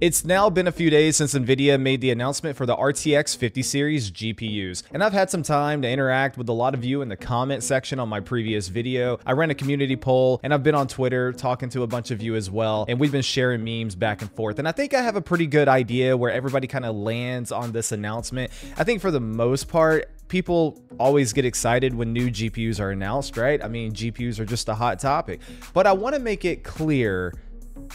It's now been a few days since Nvidia made the announcement for the RTX 50 series GPUs, and I've had some time to interact with a lot of you in the comment section on my previous video. I ran a community poll, and I've been on Twitter talking to a bunch of you as well, and we've been sharing memes back and forth, and I think I have a pretty good idea where everybody kind of lands on this announcement. I think for the most part, people always get excited when new GPUs are announced, right? I mean, GPUs are just a hot topic, but I want to make it clear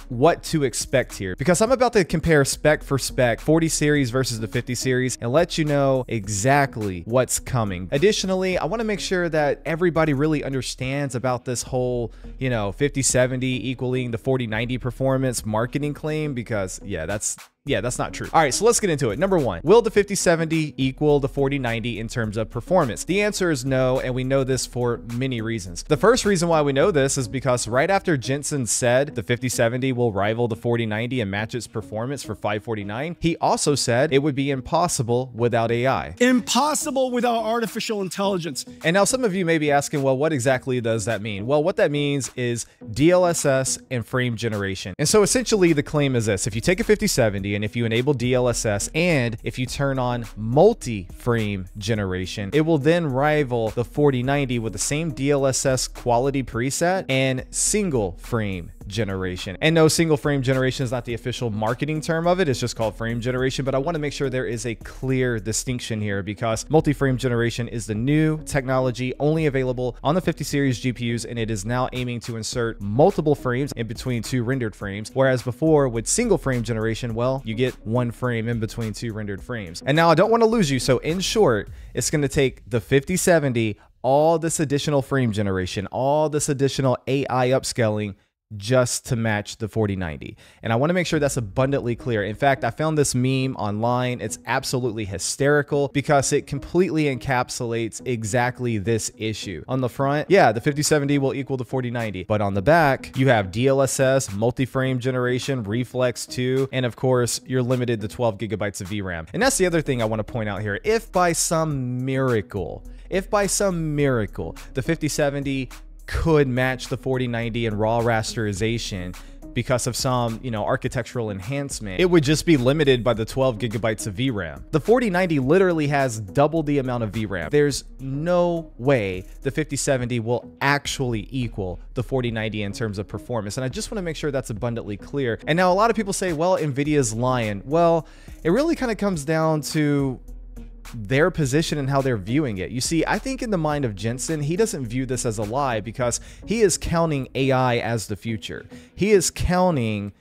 what to expect here because I'm about to compare spec for spec 40 series versus the 50 series and let you know exactly what's coming. Additionally, I want to make sure that everybody really understands about this whole, you know, 5070 equaling the 4090 performance marketing claim because yeah, that's yeah, that's not true. All right, so let's get into it. Number one, will the 5070 equal the 4090 in terms of performance? The answer is no, and we know this for many reasons. The first reason why we know this is because right after Jensen said the 5070 will rival the 4090 and match its performance for 549, he also said it would be impossible without AI. Impossible without artificial intelligence. And now some of you may be asking, well, what exactly does that mean? Well, what that means is DLSS and frame generation. And so essentially the claim is this, if you take a 5070 and if you enable DLSS and if you turn on multi-frame generation, it will then rival the 4090 with the same DLSS quality preset and single frame generation. And no, single frame generation is not the official marketing term of it. It's just called frame generation. But I want to make sure there is a clear distinction here because multi-frame generation is the new technology only available on the 50 series GPUs. And it is now aiming to insert multiple frames in between two rendered frames. Whereas before with single frame generation, well, you get one frame in between two rendered frames. And now I don't want to lose you. So in short, it's going to take the 5070 all this additional frame generation, all this additional AI upscaling just to match the 4090. And I want to make sure that's abundantly clear. In fact, I found this meme online. It's absolutely hysterical because it completely encapsulates exactly this issue. On the front, yeah, the 5070 will equal the 4090, but on the back, you have DLSS, multi-frame generation, Reflex 2, and of course, you're limited to 12 gigabytes of VRAM. And that's the other thing I want to point out here. If by some miracle, if by some miracle, the 5070 could match the 4090 in raw rasterization because of some, you know, architectural enhancement, it would just be limited by the 12 gigabytes of VRAM. The 4090 literally has double the amount of VRAM. There's no way the 5070 will actually equal the 4090 in terms of performance. And I just want to make sure that's abundantly clear. And now a lot of people say, well, NVIDIA's lying. Well, it really kind of comes down to their position and how they're viewing it. You see, I think in the mind of Jensen, he doesn't view this as a lie because he is counting AI as the future. He is counting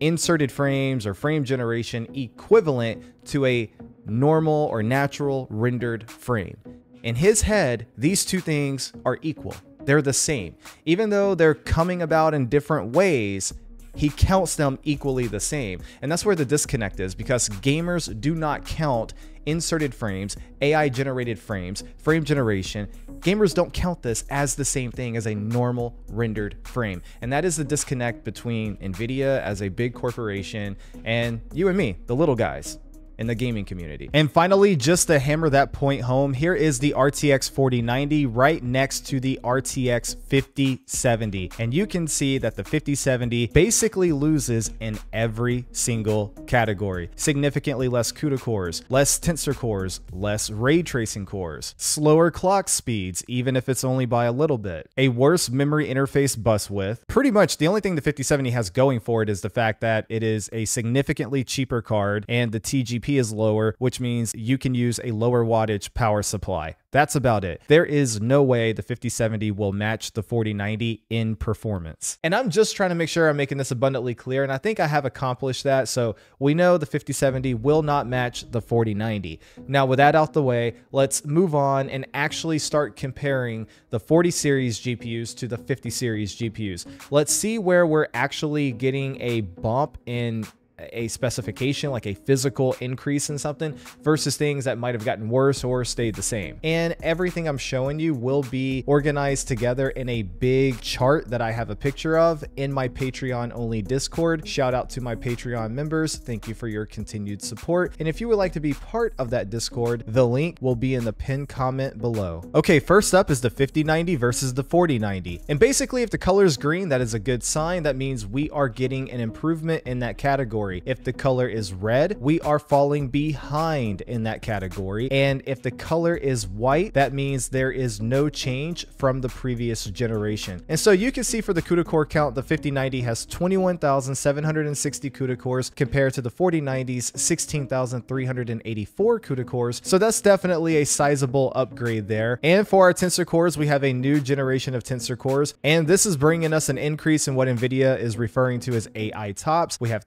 inserted frames or frame generation equivalent to a normal or natural rendered frame. In his head, these two things are equal. They're the same. Even though they're coming about in different ways, he counts them equally the same. And that's where the disconnect is because gamers do not count inserted frames, AI generated frames, frame generation. Gamers don't count this as the same thing as a normal rendered frame. And that is the disconnect between NVIDIA as a big corporation and you and me, the little guys in the gaming community. And finally, just to hammer that point home, here is the RTX 4090 right next to the RTX 5070. And you can see that the 5070 basically loses in every single category. Significantly less CUDA cores, less tensor cores, less ray tracing cores, slower clock speeds, even if it's only by a little bit, a worse memory interface bus width. Pretty much the only thing the 5070 has going for it is the fact that it is a significantly cheaper card and the TGP is lower, which means you can use a lower wattage power supply. That's about it. There is no way the 5070 will match the 4090 in performance. And I'm just trying to make sure I'm making this abundantly clear, and I think I have accomplished that. So we know the 5070 will not match the 4090. Now, with that out the way, let's move on and actually start comparing the 40 series GPUs to the 50 series GPUs. Let's see where we're actually getting a bump in a specification, like a physical increase in something, versus things that might have gotten worse or stayed the same. And everything I'm showing you will be organized together in a big chart that I have a picture of in my Patreon only Discord. Shout out to my Patreon members. Thank you for your continued support. And if you would like to be part of that Discord, the link will be in the pinned comment below. Okay, first up is the 5090 versus the 4090. And basically, if the color is green, that is a good sign. That means we are getting an improvement in that category category. If the color is red, we are falling behind in that category. And if the color is white, that means there is no change from the previous generation. And so you can see for the CUDA core count, the 5090 has 21,760 CUDA cores compared to the 4090's 16,384 CUDA cores. So that's definitely a sizable upgrade there. And for our Tensor cores, we have a new generation of Tensor cores. And this is bringing us an increase in what NVIDIA is referring to as AI tops. We have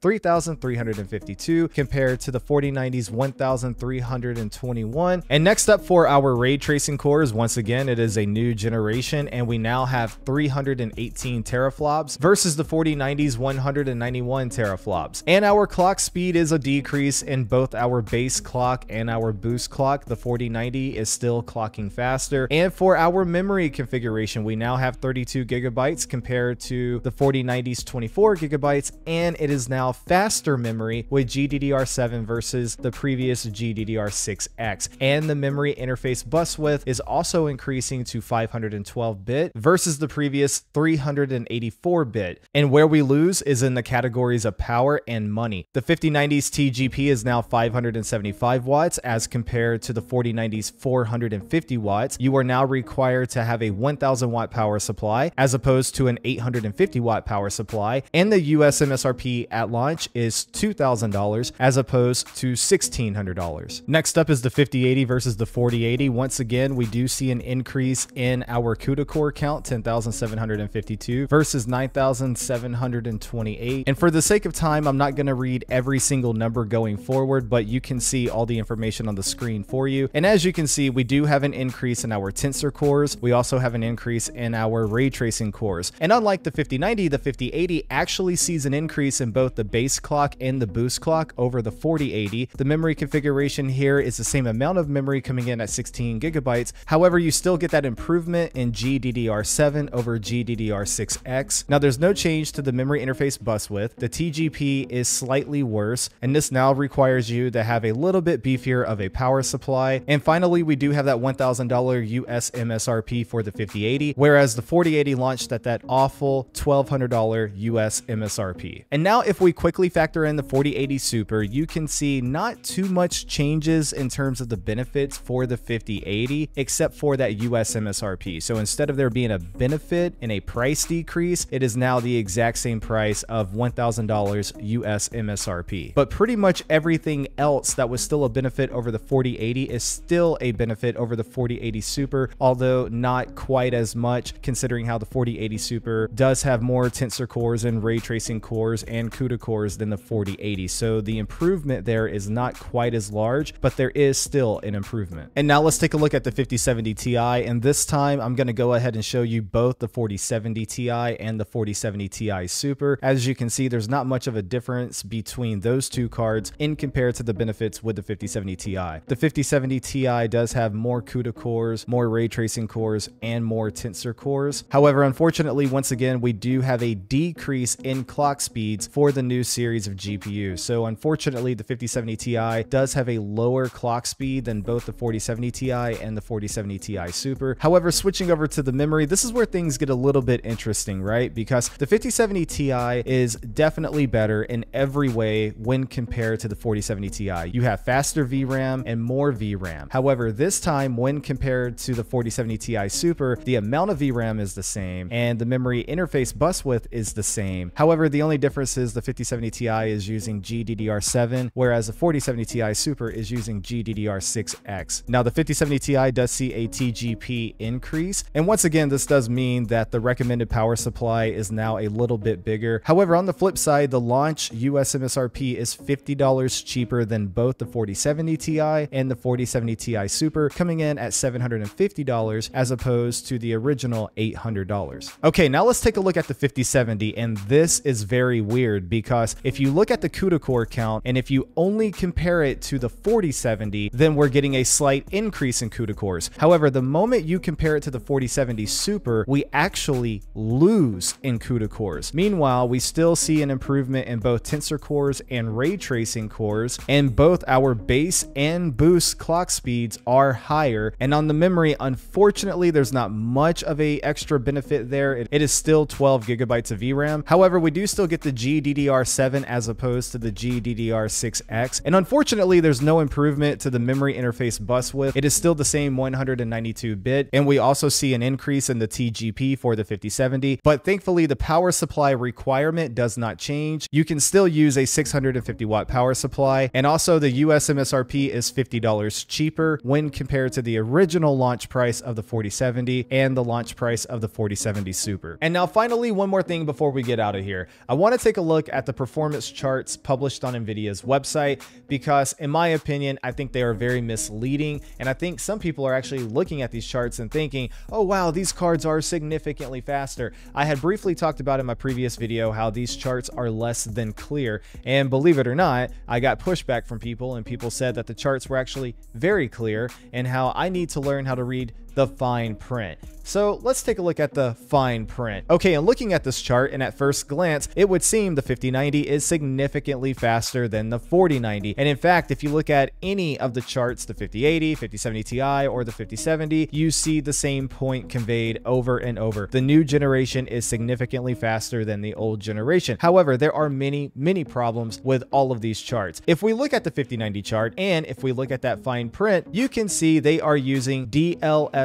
3,352 compared to the 4090's 1,321. And next up for our ray tracing cores, once again, it is a new generation and we now have 318 teraflops versus the 4090's 191 teraflops. And our clock speed is a decrease in both our base clock and our boost clock. The 4090 is still clocking faster. And for our memory configuration, we now have 32 gigabytes compared to the 4090's 24 gigabytes, and it is now faster memory with GDDR7 versus the previous GDDR6X. And the memory interface bus width is also increasing to 512-bit versus the previous 384-bit. And where we lose is in the categories of power and money. The 5090's TGP is now 575 watts as compared to the 4090's 450 watts. You are now required to have a 1000 watt power supply as opposed to an 850 watt power supply. And the US MSRP at launch is $2,000 as opposed to $1,600. Next up is the 5080 versus the 4080. Once again, we do see an increase in our CUDA core count, 10,752 versus 9,728. And for the sake of time, I'm not going to read every single number going forward, but you can see all the information on the screen for you. And as you can see, we do have an increase in our tensor cores. We also have an increase in our ray tracing cores. And unlike the 5090, the 5080 actually sees an increase in both the base clock and the boost clock over the 4080. The memory configuration here is the same amount of memory coming in at 16 gigabytes. However, you still get that improvement in GDDR7 over GDDR6X. Now, there's no change to the memory interface bus width. The TGP is slightly worse, and this now requires you to have a little bit beefier of a power supply. And finally, we do have that $1,000 US MSRP for the 5080, whereas the 4080 launched at that awful $1,200 US MSRP. And now if we quickly factor in the 4080 Super, you can see not too much changes in terms of the benefits for the 5080, except for that US MSRP. So instead of there being a benefit and a price decrease, it is now the exact same price of $1,000 US MSRP. But pretty much everything else that was still a benefit over the 4080 is still a benefit over the 4080 Super, although not quite as much considering how the 4080 Super does have more tensor cores and ray tracing cores and CUDA cores than the 4080. So the improvement there is not quite as large, but there is still an improvement. And now let's take a look at the 5070 Ti. And this time I'm going to go ahead and show you both the 4070 Ti and the 4070 Ti Super. As you can see, there's not much of a difference between those two cards in compared to the benefits with the 5070 Ti. The 5070 Ti does have more CUDA cores, more ray tracing cores, and more tensor cores. However, unfortunately, once again, we do have a decrease in clock speeds for the new series of GPUs. So unfortunately, the 5070 Ti does have a lower clock speed than both the 4070 Ti and the 4070 Ti Super. However, switching over to the memory, this is where things get a little bit interesting, right? Because the 5070 Ti is definitely better in every way when compared to the 4070 Ti. You have faster VRAM and more VRAM. However, this time when compared to the 4070 Ti Super, the amount of VRAM is the same and the memory interface bus width is the same. However, the only difference is the 5070 Ti is using GDDR7, whereas the 4070 Ti Super is using GDDR6X. Now, the 5070 Ti does see a TGP increase, and once again, this does mean that the recommended power supply is now a little bit bigger. However, on the flip side, the launch US MSRP is $50 cheaper than both the 4070 Ti and the 4070 Ti Super, coming in at $750 as opposed to the original $800. Okay, now let's take a look at the 5070, and this is very weird because if you look at the CUDA core count and if you only compare it to the 4070, then we're getting a slight increase in CUDA cores. However, the moment you compare it to the 4070 Super, we actually lose in CUDA cores. Meanwhile, we still see an improvement in both tensor cores and ray tracing cores, and both our base and boost clock speeds are higher. And on the memory, unfortunately, there's not much of a extra benefit there. it, it is still 12 gigabytes of VRAM. However, we do still get the GDDR7 as opposed to the GDDR6X. And unfortunately, there's no improvement to the memory interface bus width. It is still the same 192 bit. And we also see an increase in the TGP for the 5070. But thankfully, the power supply requirement does not change. You can still use a 650 watt power supply. And also the US MSRP is $50 cheaper when compared to the original launch price of the 4070 and the launch price of the 4070 Super. And now finally, one more thing before we get out of here. I want to take a look at the performance charts published on NVIDIA's website because in my opinion, I think they are very misleading. And I think some people are actually looking at these charts and thinking, oh wow, these cards are significantly faster. I had briefly talked about in my previous video how these charts are less than clear. And believe it or not, I got pushback from people and people said that the charts were actually very clear and how I need to learn how to read the fine print. So let's take a look at the fine print. Okay, and looking at this chart and at first glance, it would seem the 5090 is significantly faster than the 4090. And in fact, if you look at any of the charts, the 5080, 5070 Ti, or the 5070, you see the same point conveyed over and over. The new generation is significantly faster than the old generation. However, there are many, many problems with all of these charts. If we look at the 5090 chart, and if we look at that fine print, you can see they are using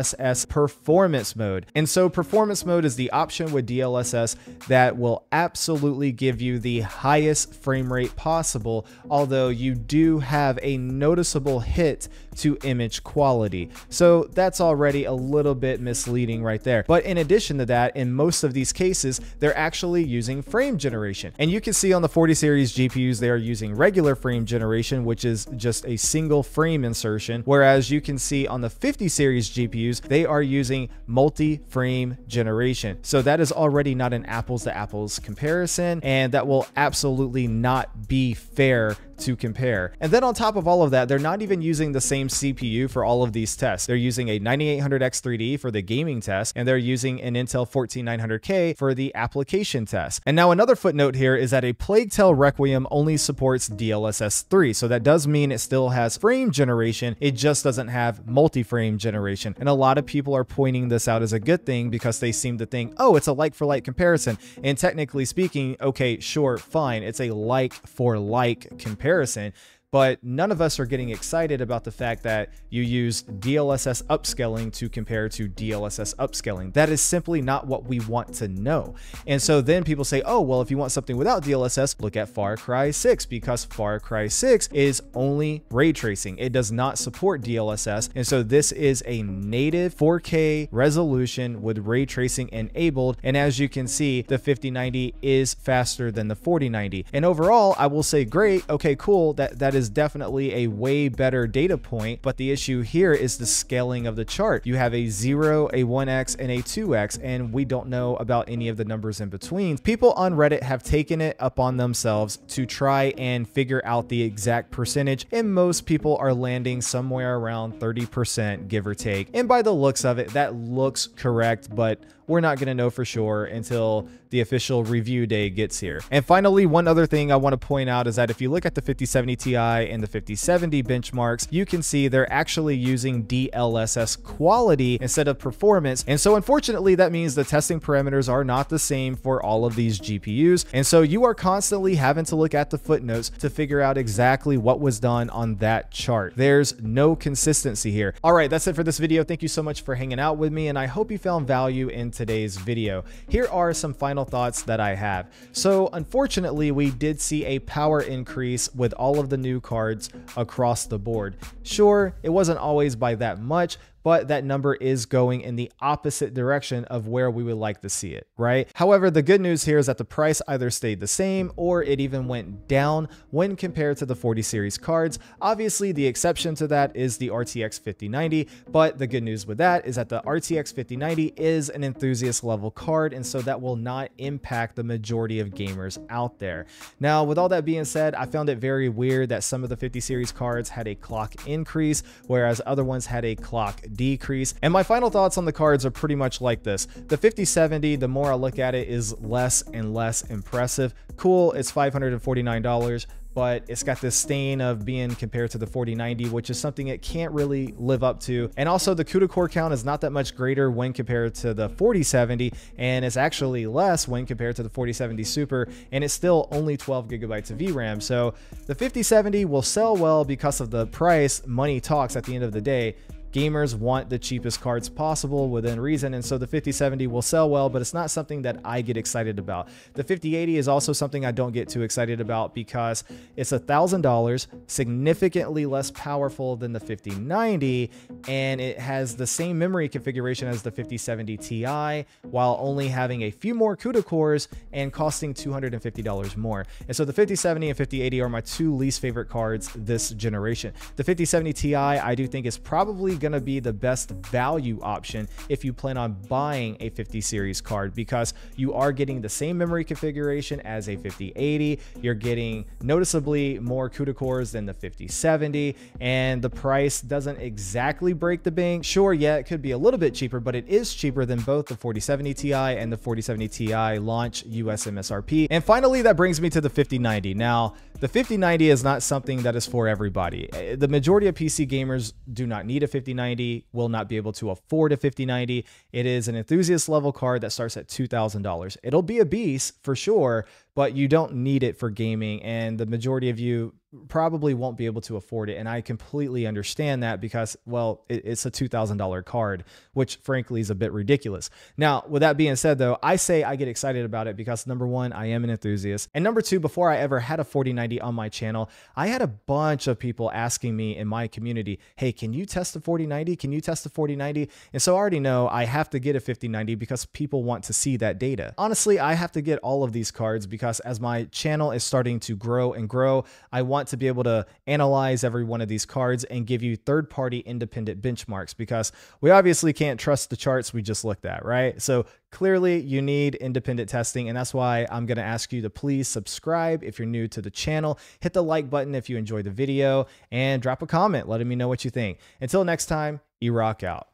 DLSS performance mode. And so performance mode is the option with DLSS that will absolutely give you the highest frame rate possible, although you do have a noticeable hit to image quality. So that's already a little bit misleading right there. But in addition to that, in most of these cases, they're actually using frame generation. And you can see on the 40 series GPUs, they are using regular frame generation, which is just a single frame insertion. Whereas you can see on the 50 series GPUs, they are using multi-frame generation. So that is already not an apples to apples comparison, and that will absolutely not be fair to compare. And then on top of all of that, they're not even using the same CPU for all of these tests. They're using a 9800X3D for the gaming test, and they're using an Intel 14900K for the application test. And now another footnote here is that a Plague Tale Requiem only supports DLSS 3, so that does mean it still has frame generation, it just doesn't have multi-frame generation. And a lot of people are pointing this out as a good thing because they seem to think, oh, it's a like for like comparison. And technically speaking, okay, sure, fine, it's a like for like comparison comparison but none of us are getting excited about the fact that you use DLSS upscaling to compare to DLSS upscaling. That is simply not what we want to know. And so then people say, oh, well, if you want something without DLSS, look at Far Cry 6 because Far Cry 6 is only ray tracing. It does not support DLSS. And so this is a native 4K resolution with ray tracing enabled. And as you can see, the 5090 is faster than the 4090. And overall, I will say great. Okay, cool. That, that is is definitely a way better data point, but the issue here is the scaling of the chart. You have a 0, a 1x, and a 2x, and we don't know about any of the numbers in between. People on Reddit have taken it upon themselves to try and figure out the exact percentage, and most people are landing somewhere around 30%, give or take. And by the looks of it, that looks correct, but we're not going to know for sure until the official review day gets here. And finally, one other thing I want to point out is that if you look at the 5070 Ti and the 5070 benchmarks, you can see they're actually using DLSS quality instead of performance. And so unfortunately, that means the testing parameters are not the same for all of these GPUs. And so you are constantly having to look at the footnotes to figure out exactly what was done on that chart. There's no consistency here. All right, that's it for this video. Thank you so much for hanging out with me. And I hope you found value in today's video. Here are some final thoughts that I have. So unfortunately, we did see a power increase with all of the new cards across the board. Sure, it wasn't always by that much, but that number is going in the opposite direction of where we would like to see it, right? However, the good news here is that the price either stayed the same or it even went down when compared to the 40 series cards. Obviously, the exception to that is the RTX 5090, but the good news with that is that the RTX 5090 is an enthusiast level card, and so that will not impact the majority of gamers out there. Now, with all that being said, I found it very weird that some of the 50 series cards had a clock increase, whereas other ones had a clock decrease. And my final thoughts on the cards are pretty much like this. The 5070, the more I look at it, is less and less impressive. Cool, it's $549 but it's got this stain of being compared to the 4090, which is something it can't really live up to. And also the CUDA core count is not that much greater when compared to the 4070, and it's actually less when compared to the 4070 Super, and it's still only 12 gigabytes of VRAM. So the 5070 will sell well because of the price. Money talks at the end of the day gamers want the cheapest cards possible within reason and so the 5070 will sell well but it's not something that I get excited about. The 5080 is also something I don't get too excited about because it's a thousand dollars significantly less powerful than the 5090 and it has the same memory configuration as the 5070 Ti while only having a few more CUDA cores and costing $250 more. And so the 5070 and 5080 are my two least favorite cards this generation. The 5070 Ti I do think is probably going to be the best value option if you plan on buying a 50 series card because you are getting the same memory configuration as a 5080. You're getting noticeably more CUDA cores than the 5070 and the price doesn't exactly break the bank. Sure, yeah, it could be a little bit cheaper, but it is cheaper than both the 4070 Ti and the 4070 Ti launch US MSRP. And finally, that brings me to the 5090. Now, the 5090 is not something that is for everybody. Eh, the majority of PC gamers do not need a 5090, will not be able to afford a 5090. It is an enthusiast level card that starts at $2,000. It'll be a beast for sure, but you don't need it for gaming. And the majority of you probably won't be able to afford it. And I completely understand that because, well, it, it's a $2,000 card, which frankly is a bit ridiculous. Now, with that being said, though, I say I get excited about it because number one, I am an enthusiast. And number two, before I ever had a 4090 on my channel, I had a bunch of people asking me in my community, hey, can you test the 4090? Can you test the 4090? And so I already know I have to get a 5090 because people want to see that data. Honestly, I have to get all of these cards because as my channel is starting to grow and grow, I want want to be able to analyze every one of these cards and give you third party independent benchmarks because we obviously can't trust the charts we just looked at, right? So clearly you need independent testing and that's why I'm going to ask you to please subscribe if you're new to the channel, hit the like button if you enjoyed the video and drop a comment letting me know what you think. Until next time, E-Rock out.